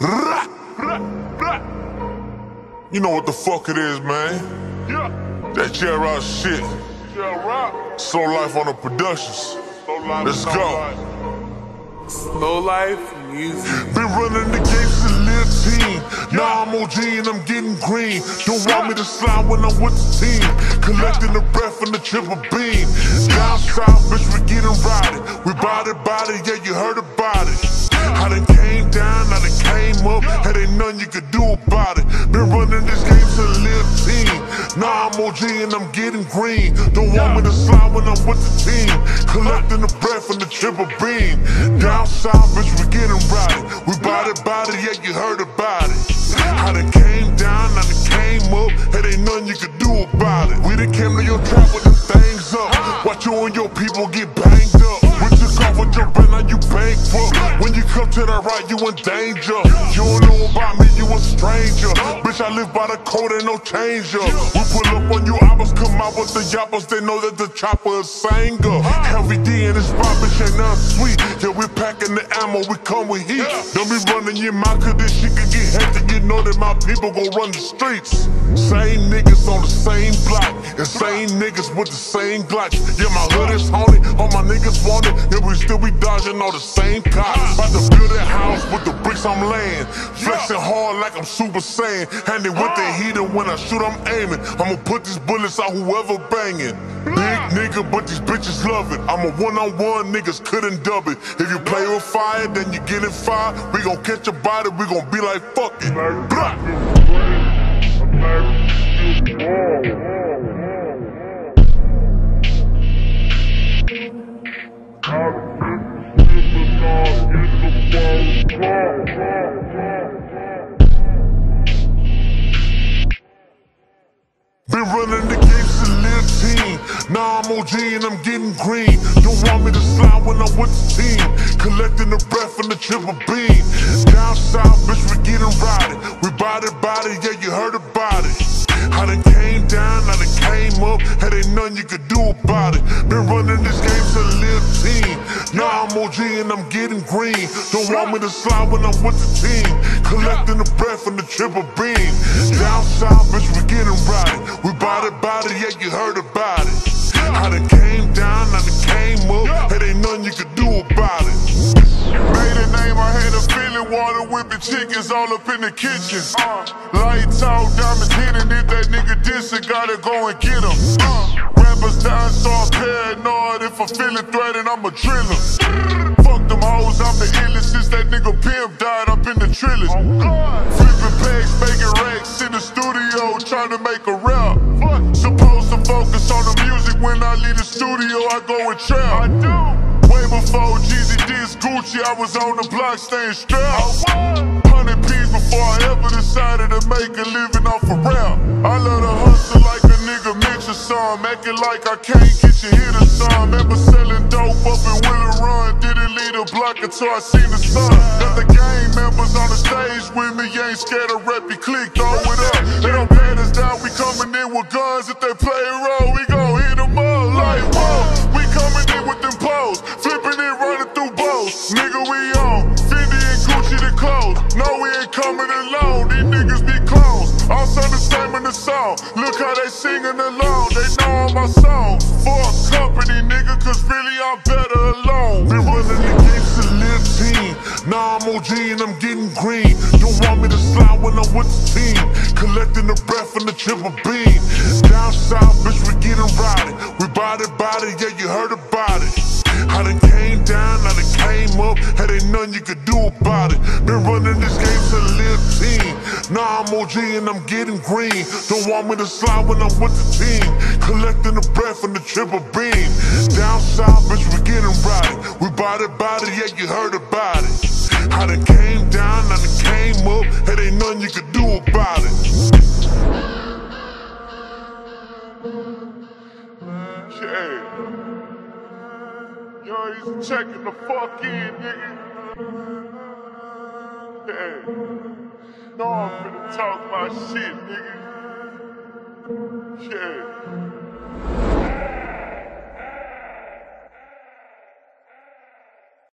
You know what the fuck it is, man. Yeah. That J-Rock shit. Yeah, rock. Slow life on the productions. Slow life, Let's go. Slow life music. Been running the games since a little team. Now I'm OG and I'm getting green. Don't want me to slide when I'm with the team. Collecting the breath from the triple beam. Down south, bitch, we getting riding. We body body, yeah, you heard about it. Came up. Had ain't nothing you could do about it. Been running this game since a little team. Now I'm OG and I'm getting green. Don't want me to slide when I'm with the team. Collecting the breath from the triple beam. Down south, bitch, we getting rowdy. We bought it, body body, yeah, you heard about it. I done came down, I done came up. Had ain't nothing you could do about it. We done came to your trap with them things up. Watch you and your people get banged up. We took off with your brand, now you bankrupt. When to the right, you in danger. You don't know about me, stranger. Bitch, I live by the code, ain't no change up. We pull up on you, oppers come out with the yappers. They know that the chopper is Sanger. Heavy D this spot, bitch, ain't nothing sweet. Yeah, we packing the ammo, we come with heat. Don't be running your mouth, cause this shit can get hectic. You know that my people gon' run the streets. Same niggas on the same block, and same niggas with the same glocks. Yeah, my hood is haunted, all my niggas want it. Yeah, we still be dodging all the same cops. About to build a house with the bricks I'm laying. Flexing hard like I'm Super Saiyan. Handing with the heater when I shoot, I'm aiming. I'ma put these bullets out whoever banging. Big nigga, but these bitches love it. I'm a one on one, niggas couldn't dub it. If you play with fire, then you get it fire. We gon' catch a body, we gon' be like, fuck it. Blah. Been running the game since team. Now I'm OG and I'm getting green. Don't want me to slide when I'm with the team. Collecting the breath from the triple beam. Down south, bitch, we getting rowdy. We body body, yeah, you heard about it. Had ain't nothing you could do about it. Been running this game since team. Now I'm OG and I'm getting green. Don't want me to slide when I'm with the team. Collecting the breath from the triple beam. Down south, bitch, we getting rowdy. We bought it, bought it, yeah, you heard about it. I done came down, I done came up. Had ain't nothing you could do about it. Chickens all up in the kitchen. Uh, lights out, diamonds hitting. If that nigga dissing, gotta go and get him. Uh, rappers dying, so I'm paranoid. If I'm feeling threatened, I'ma drill him. Fuck them hoes, I'm the illest. Since that nigga pimp died up in the trillers. Flipping pegs, making racks in the studio, trying to make a rap. Supposed to focus on the music when I leave the studio, I go and trap. I do. Way before Jeezy did Gucci, I was on the block staying strapped. Hundred P's before I ever decided to make a living off a rap. I love to hustle like a nigga mention some, acting like I can't get you hit or some. Remember selling dope up in Willow Run, didn't leave the block until I seen the sun. Got the gang members on the stage with me, you ain't scared of rep, you click, throw it up. They don't pat us down, we coming in with guns. If they play role, Nigga, we on Fendi and Gucci the clothes. No, we ain't coming alone. These niggas be clones. All sound the same in the song. Look how they singing along. They know all my songs. For company, nigga, cause really I'm better alone. Been running against the a team. Now I'm OG and I'm getting green. Don't want me to slide when I'm with the team. Collecting the breath from the triple beam. Down south, bitch, we getting rowdy. We body body, yeah, you heard about it. Came up. Had ain't nothing you could do about it. Been running this game since a little team. Now I'm OG and I'm getting green. Don't want me to slide when I'm with the team. Collecting the breath from the triple beam. Down south, bitch, we getting rowdy. We bought it, bought it, yeah, you heard about it. I done came down, Yo, he's checking the fuck in, nigga. Yeah. No, I'm finna talk my shit, nigga. Yeah.